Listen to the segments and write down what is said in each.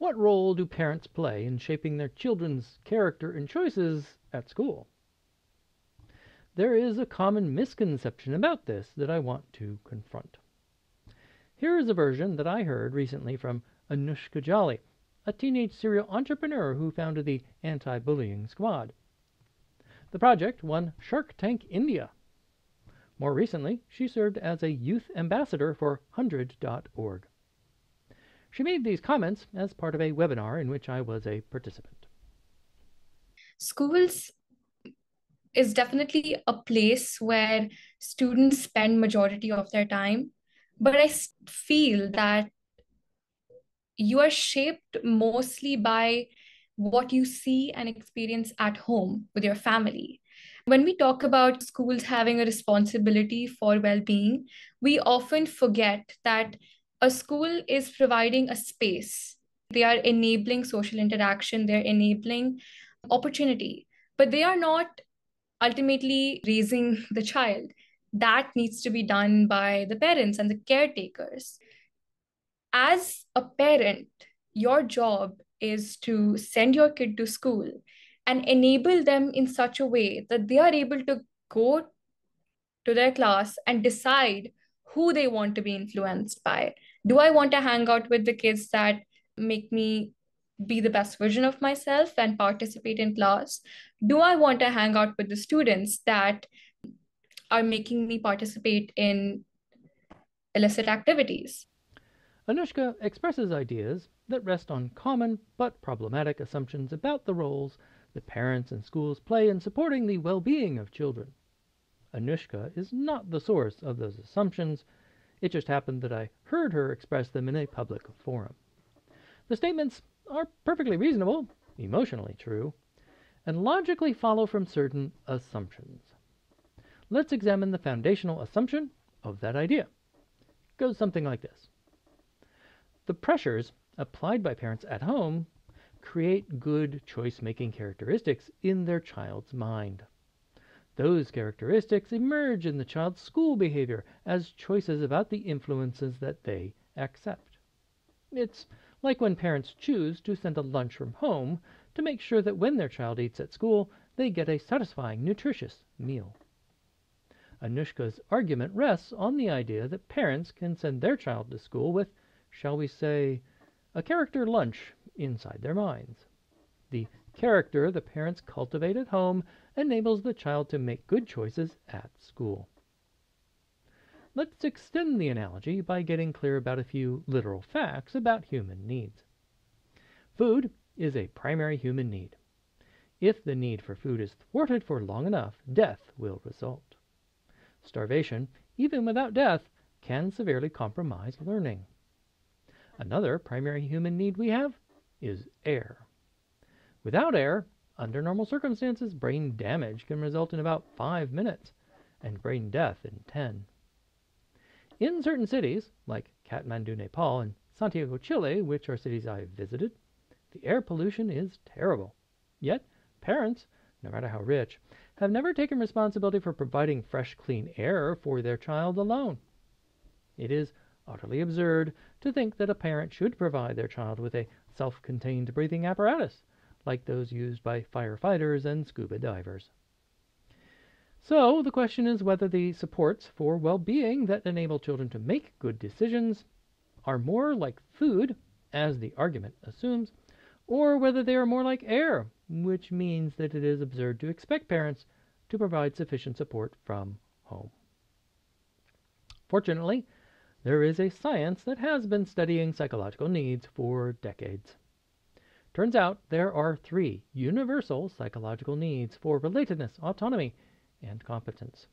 What role do parents play in shaping their children's character and choices at school? There is a common misconception about this that I want to confront. Here is a version that I heard recently from Anoushka Jolly, a teenage serial entrepreneur who founded the Anti Bullying Squad. The project won Shark Tank India. More recently, she served as a youth ambassador for HundrED.org. She made these comments as part of a webinar in which I was a participant. Schools is definitely a place where students spend majority of their time but i feel that you are shaped mostly by what you see and experience at home with your family when we talk about schools having a responsibility for well-being we often forget that a school is providing a space. They are enabling social interaction. They're enabling opportunity. But they are not ultimately raising the child. That needs to be done by the parents and the caretakers. As a parent your job is to send your kid to school and enable them in such a way that they are able to go to their class and decide who they want to be influenced by do i want to hang out with the kids that make me be the best version of myself and participate in class? Do I want to hang out with the students that are making me participate in illicit activities? Anoushka expresses ideas that rest on common but problematic assumptions about the roles that parents and schools play in supporting the well being of children. Anoushka is not the source of those assumptions. It just happened that I heard her express them in a public forum. The statements are perfectly reasonable, emotionally true, and logically follow from certain assumptions. Let's examine the foundational assumption of that idea. It goes something like this The pressures applied by parents at home create good choice making characteristics in their child's mind. Those characteristics emerge in the child's school behavior as choices about the influences that they accept. It's like when parents choose to send a lunch from home to make sure that when their child eats at school, they get a satisfying, nutritious meal. Anoushka's argument rests on the idea that parents can send their child to school with, shall we say, a character lunch inside their minds. The character the parents cultivate at home enables the child to make good choices at school. Let's extend the analogy by getting clear about a few literal facts about human needs. Food is a primary human need. If the need for food is thwarted for long enough, death will result. Starvation, even without death, can severely compromise learning. Another primary human need we have is air. Without air, under normal circumstances, brain damage can result in about 5 minutes and brain death in 10. In certain cities, like Kathmandu, Nepal, and Santiago, Chile, which are cities I've visited, the air pollution is terrible. Yet, parents, no matter how rich, have never taken responsibility for providing fresh, clean air for their child alone. It is utterly absurd to think that a parent should provide their child with a self contained breathing apparatus, like those used by firefighters and scuba divers. So the question is whether the supports for well-being that enable children to make good decisions are more like food, as the argument assumes, or whether they are more like air, which means that it is absurd to expect parents to provide sufficient support from home. Fortunately, there is a science that has been studying psychological needs for decades. Turns out there are three universal psychological needs for relatedness, autonomy, and competence.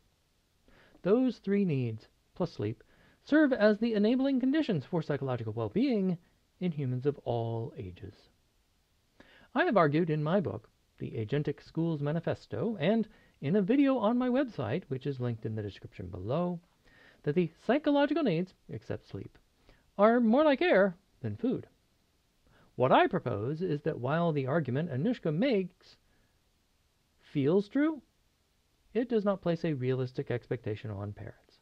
Those three needs, plus sleep, serve as the enabling conditions for psychological well being in humans of all ages. I have argued in my book, The Agentic Schools Manifesto, and in a video on my website, which is linked in the description below, that the psychological needs, except sleep, are more like air than food. What I propose is that while the argument Anoushka makes feels true, it does not place a realistic expectation on parents.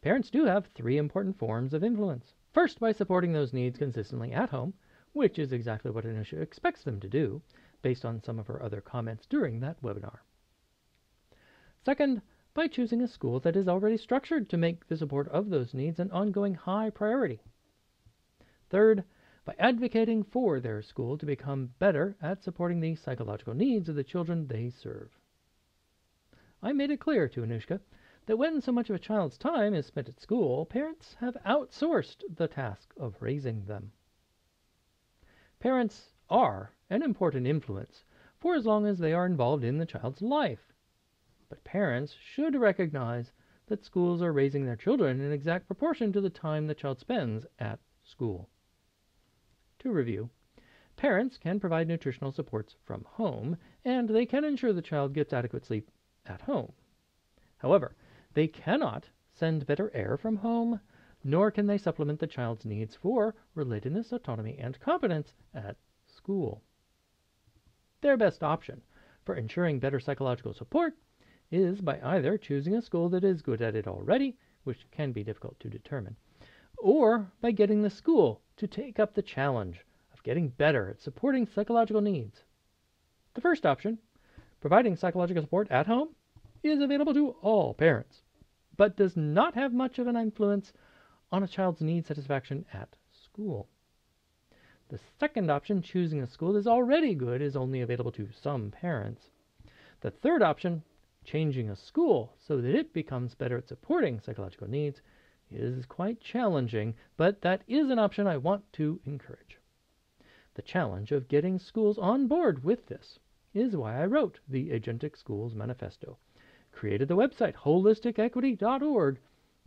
Parents do have three important forms of influence. First, by supporting those needs consistently at home, which is exactly what Anoushka expects them to do, based on some of her other comments during that webinar. Second, by choosing a school that is already structured to make the support of those needs an ongoing high priority. Third, by advocating for their school to become better at supporting the psychological needs of the children they serve. I made it clear to Anoushka that when so much of a child's time is spent at school, parents have outsourced the task of raising them. Parents are an important influence for as long as they are involved in the child's life. But parents should recognize that schools are raising their children in exact proportion to the time the child spends at school. To review, parents can provide nutritional supports from home, and they can ensure the child gets adequate sleep at home. However, they cannot send better air from home, nor can they supplement the child's needs for relatedness, autonomy, and competence at school. Their best option for ensuring better psychological support is by either choosing a school that is good at it already, which can be difficult to determine, or by getting the school to take up the challenge of getting better at supporting psychological needs. The first option, providing psychological support at home, is available to all parents, but does not have much of an influence on a child's need satisfaction at school. The second option, choosing a school that is already good, is only available to some parents. The third option, changing a school so that it becomes better at supporting psychological needs, is quite challenging, but that is an option I want to encourage. The challenge of getting schools on board with this is why I wrote the Agentic Schools Manifesto, created the website holisticequity.org,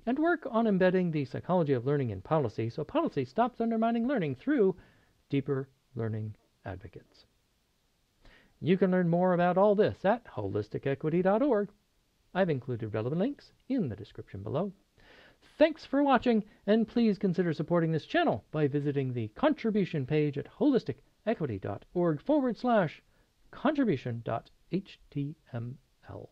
and work on embedding the psychology of learning in policy so policy stops undermining learning through deeper learning advocates. You can learn more about all this at holisticequity.org. I've included relevant links in the description below. Thanks for watching, and please consider supporting this channel by visiting the contribution page at holisticequity.org forward slash contribution.html.